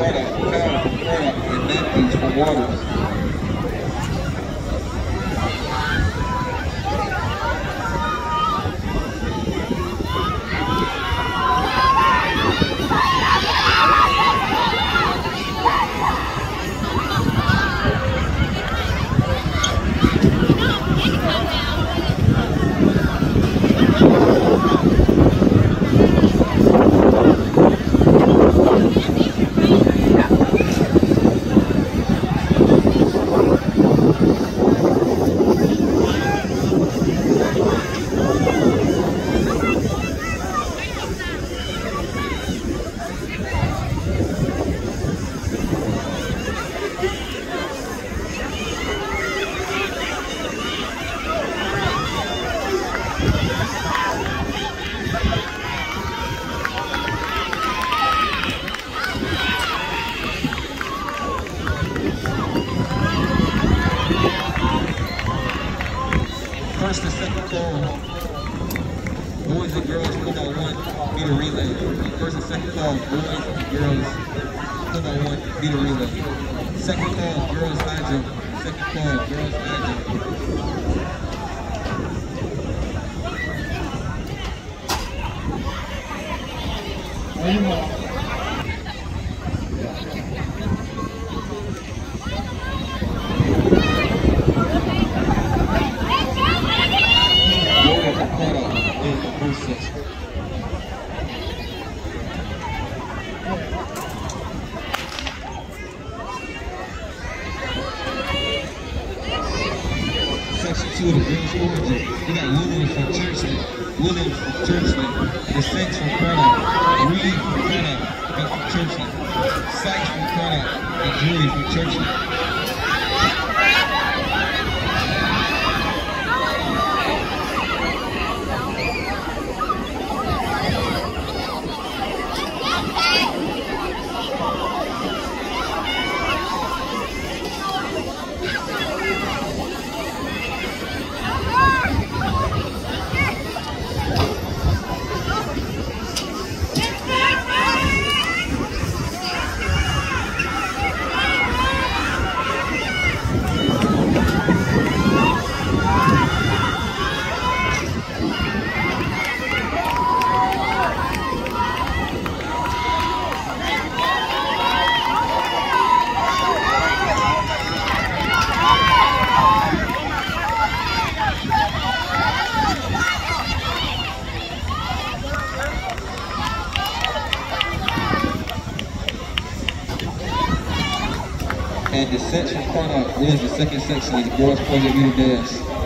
Credit, Carol, Credit, and Matthews for Waters. First and second call. Boys and girls, come on one meter relay. First and second call, boys and girls, come on one meter relay. Second call, girls high jump. Second call, girls high jump. Section 2 of the Girls Origin. We got Williams from Churchland, Williams from Churchland, the Saints from Cradock, Reed from Cradock, from Churchland, Sykes from Cradock, and Julie from Churchland. And the section up is the second section of the girls' 400 meter dash.